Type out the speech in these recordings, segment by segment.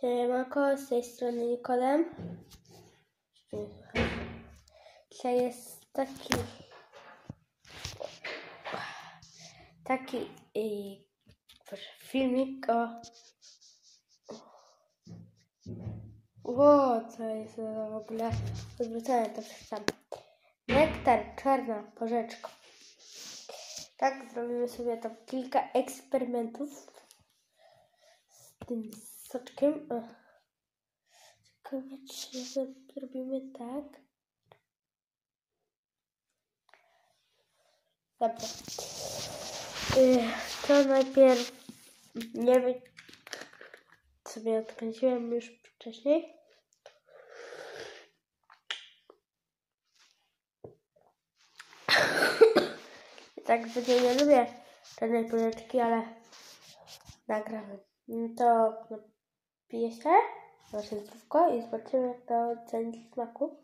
Siemanko, z tej strony Nikodem. Dzisiaj jest taki taki filmik o Ło, co jest w ogóle odwrócone to przeczytam. Nektar, czarna porzeczka. Tak, zrobimy sobie tam kilka eksperymentów z tym soczkiem. Ciekawe, czy zro- zrobimy tak. Dobra. Y, To najpierw nie wiem, sobie odkręciłem już wcześniej. tak zwykle nie lubię czarnej porzeczki, ale nagramy. To napiję się nasze zdrówko i zobaczymy jak to oceni smaku.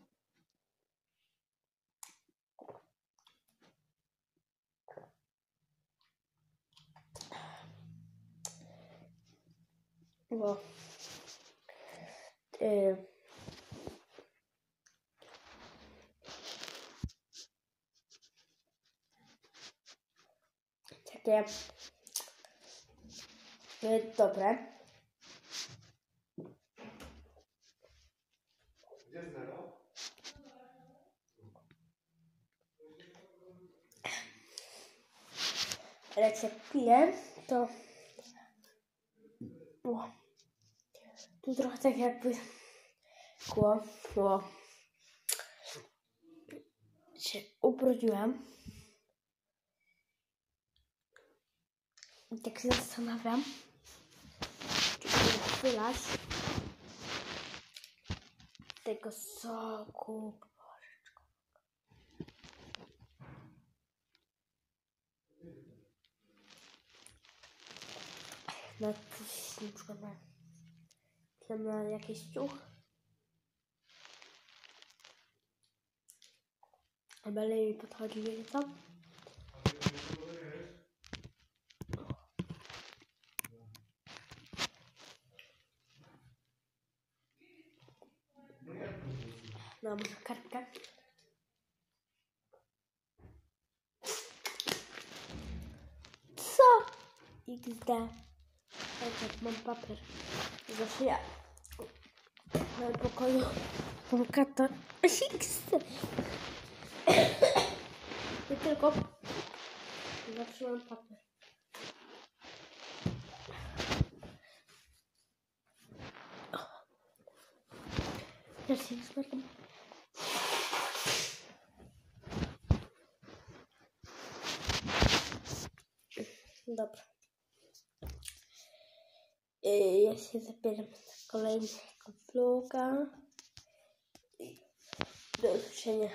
Bo y, takie y, dobre. Gdzie zero? Piję, to o, tu trochę tak jakby kło, kło się ubrudziłam. I tak się zastanawiam, czy chwilać tego soku. na coś, na przykład na, na jakiś ciuch. Albo lepiej podchodzi, wiecie co? No, może kartkę. Co? XD. Tak, mam papier. Zawsze ja na pokoju mam kata. XD. Her şeyi ıslarım. Добре. Е, я ще забирам колен блока. До изучения